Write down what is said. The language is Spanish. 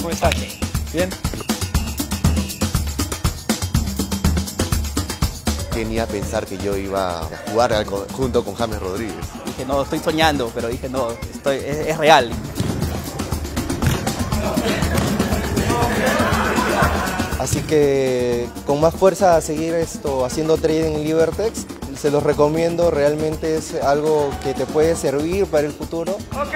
¿Cómo estás? Bien. Tenía pensar que yo iba a jugar junto con James Rodríguez. Dije, no, estoy soñando, pero dije, no, estoy, es, es real. Así que con más fuerza a seguir esto haciendo trading en Libertex. Se los recomiendo, realmente es algo que te puede servir para el futuro. Ok,